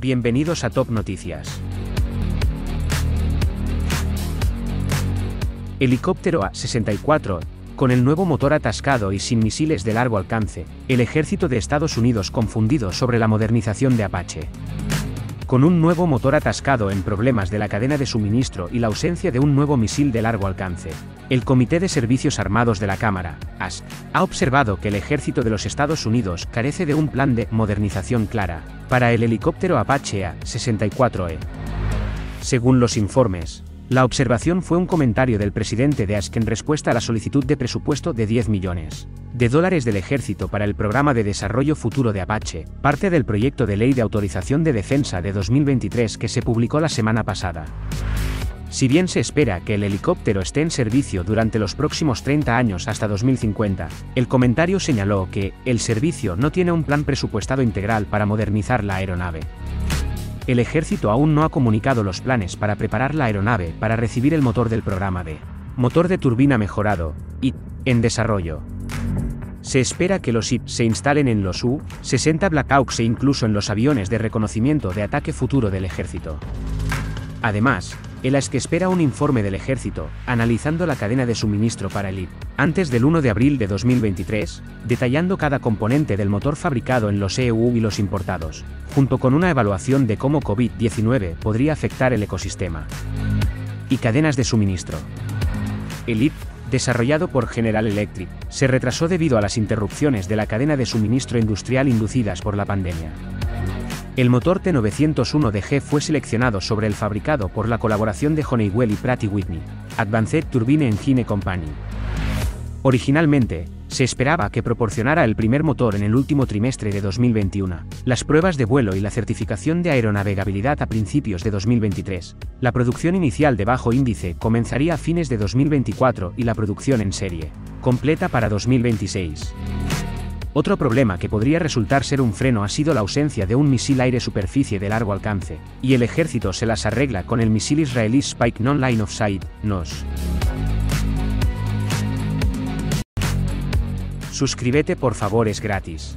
Bienvenidos a Top Noticias. Helicóptero A-64, con el nuevo motor atascado y sin misiles de largo alcance, el ejército de Estados Unidos confundido sobre la modernización de Apache. Con un nuevo motor atascado en problemas de la cadena de suministro y la ausencia de un nuevo misil de largo alcance, el Comité de Servicios Armados de la Cámara, ASC, ha observado que el ejército de los Estados Unidos carece de un plan de modernización clara para el helicóptero Apache A-64E. Según los informes, la observación fue un comentario del presidente de ASC en respuesta a la solicitud de presupuesto de 10 millones de dólares del ejército para el programa de desarrollo futuro de Apache, parte del proyecto de ley de autorización de defensa de 2023 que se publicó la semana pasada. Si bien se espera que el helicóptero esté en servicio durante los próximos 30 años hasta 2050, el comentario señaló que el servicio no tiene un plan presupuestado integral para modernizar la aeronave. El ejército aún no ha comunicado los planes para preparar la aeronave para recibir el motor del programa de motor de turbina mejorado, y, en desarrollo. Se espera que los IP se instalen en los U-60 Blackhawks e incluso en los aviones de reconocimiento de ataque futuro del ejército. Además, el ASC espera un informe del ejército, analizando la cadena de suministro para el IP, antes del 1 de abril de 2023, detallando cada componente del motor fabricado en los EU y los importados, junto con una evaluación de cómo COVID-19 podría afectar el ecosistema. Y cadenas de suministro. El IP, desarrollado por General Electric, se retrasó debido a las interrupciones de la cadena de suministro industrial inducidas por la pandemia. El motor T901DG fue seleccionado sobre el fabricado por la colaboración de Honeywell y Pratt Whitney, Advanced Turbine Engine Company. Originalmente, se esperaba que proporcionara el primer motor en el último trimestre de 2021, las pruebas de vuelo y la certificación de aeronavegabilidad a principios de 2023. La producción inicial de bajo índice comenzaría a fines de 2024 y la producción en serie, completa para 2026. Otro problema que podría resultar ser un freno ha sido la ausencia de un misil aire-superficie de largo alcance, y el ejército se las arregla con el misil israelí Spike Non-Line of Sight, NOS. Suscríbete por favor es gratis.